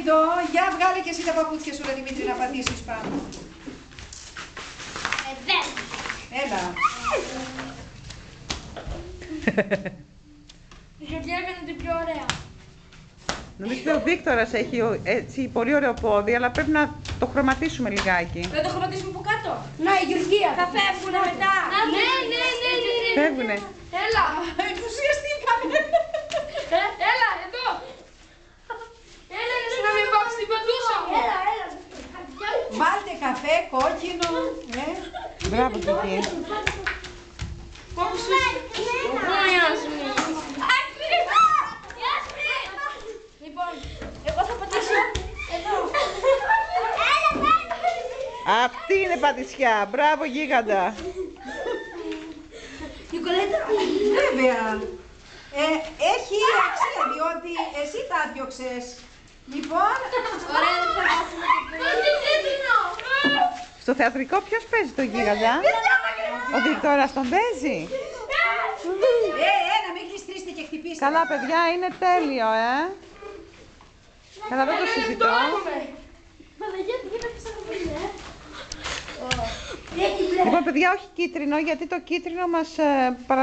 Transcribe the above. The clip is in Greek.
εδώ, για βγάλε και εσύ τα παπούτσια σου, ρε Δημήτρη, να πατήσεις πάνω. Ε, δεν. Έλα. Η Γεωργία έκανε την πιο ωραία. Νομίζω ότι ο Βίκτορας έχει ο- έτσι πολύ ωραίο πόδι, αλλά πρέπει να το χρωματίσουμε λιγάκι. Δεν το χρωματίσουμε από κάτω. Να, η Γεωργία. Θα φεύγουνε μετά. Ναι, ναι, ναι, ναι. Φεύγουνε. Έλα. Ενθουσιαστήκαμε. Ε, Έλα, εδώ. Έλα, έλα. Να μην πάω στην παντούσα μου. Έλα, έλα. Βάλτε καφέ, κόκκινο. Ε. Μπράβο, Κική. Κόψου. Γεια σου. Λοιπόν, εγώ θα πατήσω εδώ. Αυτή είναι πατησιά. Μπράβο, γίγαντα. Νικολέτα. Βέβαια. Ε, έχει αξία, διότι εσύ τα διώξες. Λοιπόν, Ωραία, δεν θα βάσουμε το κίτρινο. Στο θεατρικό ποιος παίζει το γίγαντα; Ο Βίκτορας τον παίζει; ε, ε, να μην γλιστρήσετε και χτυπήσετε. Καλά, παιδιά, είναι τέλειο, ε. Καλά, δεν το συζητώ. Παναγία, τι είναι αυτό που Λοιπόν, παιδιά, όχι κίτρινο, γιατί το κίτρινο μας ε, παρα-